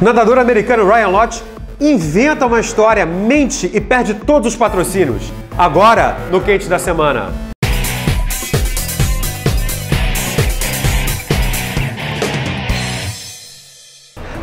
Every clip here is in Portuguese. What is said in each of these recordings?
Nadador americano Ryan Lott inventa uma história, mente e perde todos os patrocínios. Agora, no Quente da Semana.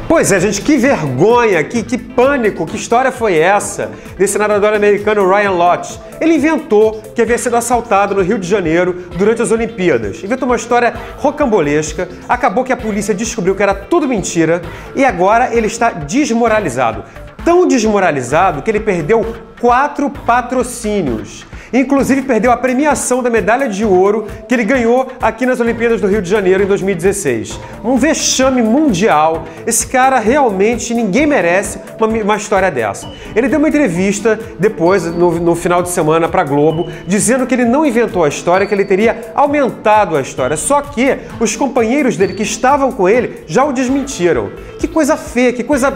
Pois é, gente, que vergonha, que, que pânico, que história foi essa desse nadador americano Ryan Lott? Ele inventou que havia sido assaltado no Rio de Janeiro durante as Olimpíadas. Inventou uma história rocambolesca, acabou que a polícia descobriu que era tudo mentira e agora ele está desmoralizado. Tão desmoralizado que ele perdeu quatro patrocínios. Inclusive perdeu a premiação da medalha de ouro que ele ganhou aqui nas Olimpíadas do Rio de Janeiro em 2016. Um vexame mundial. Esse cara realmente ninguém merece uma, uma história dessa. Ele deu uma entrevista depois, no, no final de semana, para Globo, dizendo que ele não inventou a história, que ele teria aumentado a história. Só que os companheiros dele que estavam com ele já o desmentiram. Que coisa feia, que coisa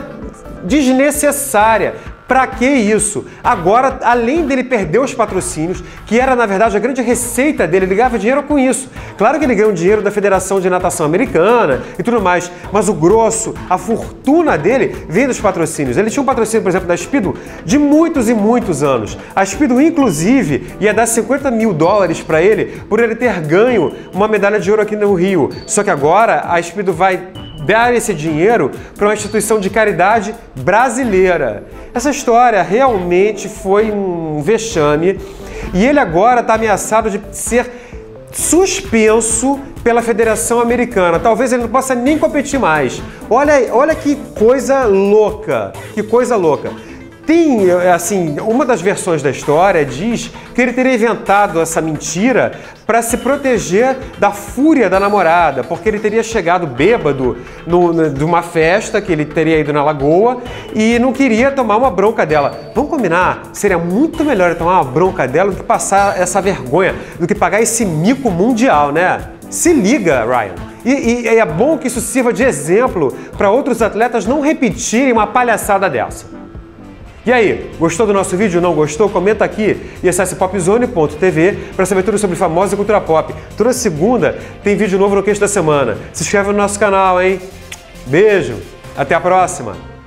desnecessária. Para que isso? Agora, além dele perder os patrocínios, que era na verdade a grande receita dele, ele ganhava dinheiro com isso. Claro que ele ganhou dinheiro da Federação de Natação Americana e tudo mais, mas o grosso, a fortuna dele vem dos patrocínios. Ele tinha um patrocínio, por exemplo, da Speedo de muitos e muitos anos. A Speedo, inclusive, ia dar 50 mil dólares para ele por ele ter ganho uma medalha de ouro aqui no Rio. Só que agora a Speedo vai dar esse dinheiro para uma instituição de caridade brasileira. Essa história realmente foi um vexame e ele agora está ameaçado de ser suspenso pela Federação Americana. Talvez ele não possa nem competir mais. Olha, olha que coisa louca, que coisa louca. Tem, assim, uma das versões da história diz que ele teria inventado essa mentira para se proteger da fúria da namorada, porque ele teria chegado bêbado no, de uma festa que ele teria ido na lagoa e não queria tomar uma bronca dela. Vamos combinar? Seria muito melhor tomar uma bronca dela do que passar essa vergonha, do que pagar esse mico mundial, né? Se liga, Ryan. E, e, e é bom que isso sirva de exemplo para outros atletas não repetirem uma palhaçada dessa. E aí, gostou do nosso vídeo? Não gostou? Comenta aqui e acesse popzone.tv para saber tudo sobre famosa cultura pop. Toda segunda tem vídeo novo no Queixo da Semana. Se inscreve no nosso canal, hein? Beijo, até a próxima!